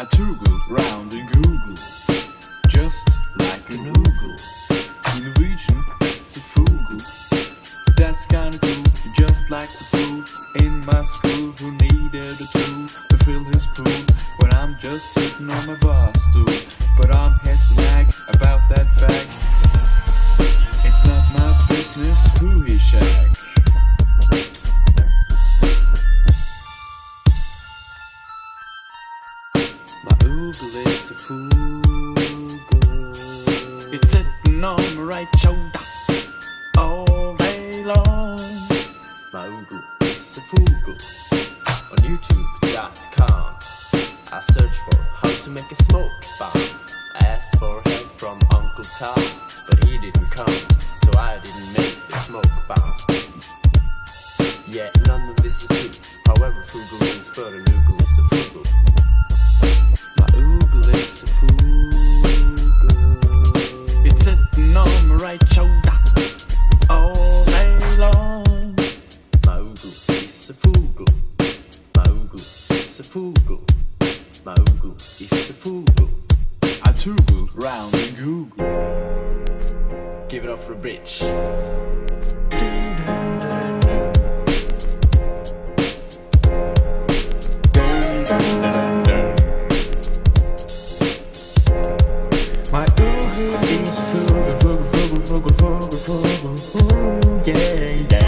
I toogle round in Google, just like an ugle. In region, that's a fugl. That's kinda cool, just like the fool in my school who needed a tool to fill his pool. When I'm just sitting on my bar stool, but I'm head My ugle is a fugl. It's sitting on my right shoulder all day long. My ugle is a fugl on YouTube.com. I search for how to make a smoke bomb. I asked for help from Uncle Tom, but he didn't come, so I didn't make the smoke bomb. Yeah, none of this is true. However, frugal means but is a frugal. It's sitting on my right shoulder all day long. Ugle is a. My ugle is a. My ugle is a frugal. I toogle round in Google. Give it up for a bridge. yeah, yeah.